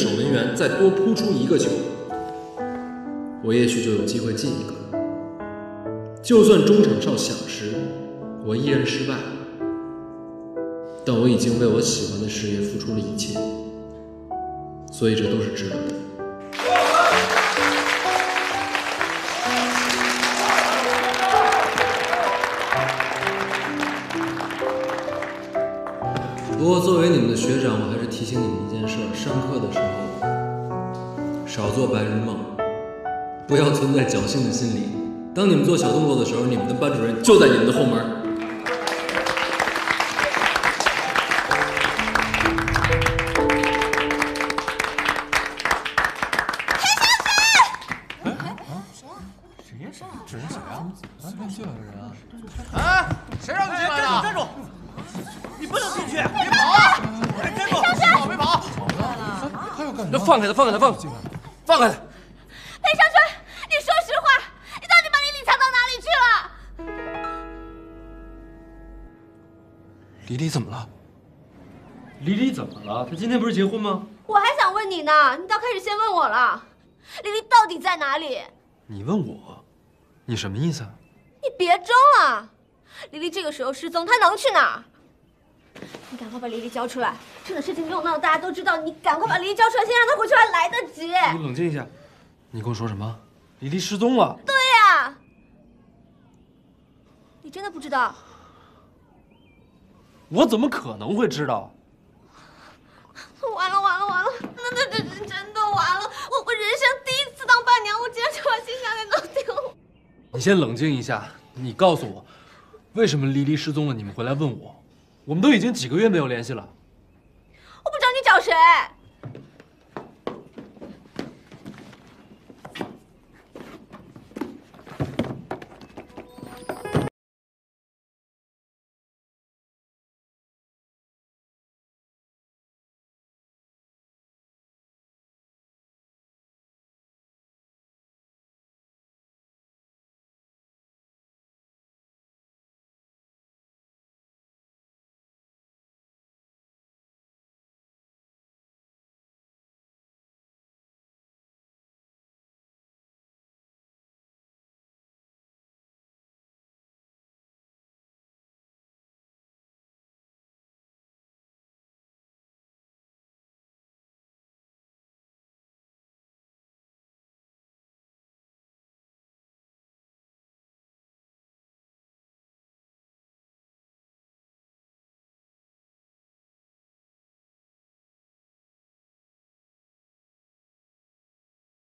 守门员再多扑出一个球，我也许就有机会进一个。就算中场哨响时，我依然失败，但我已经为我喜欢的事业付出了一切，所以这都是值得的。不过，作为你们的学长，我还是提醒你们一件事：上课的时候少做白日梦，不要存在侥幸的心理。当你们做小动作的时候，你们的班主任就在你们的后门。随便进来个人啊！哎，谁让你进来的？站住！你不能进去！别跑啊！哎，站住！别跑！别跑！他要干什么？那放开他，放开他，放放开他！裴尚轩，你说实话，你到底把李丽藏到哪里去了？李李怎么了？李李怎么了？他今天不是结婚吗？我还想问你呢，你倒开始先问我了。李丽到底在哪里？你问我，你什么意思啊？你别装了，丽丽这个时候失踪，她能去哪儿？你赶快把丽丽交出来，趁着事情没有闹，大家都知道，你赶快把黎黎交出来，先让她回去还来得及。你冷静一下，你跟我说什么？李丽失踪了？对呀，你真的不知道？我怎么可能会知道？完了完了完了，那那这这真的你先冷静一下，你告诉我为什么黎璃失踪了。你们回来问我，我们都已经几个月没有联系了，我不知道你找谁。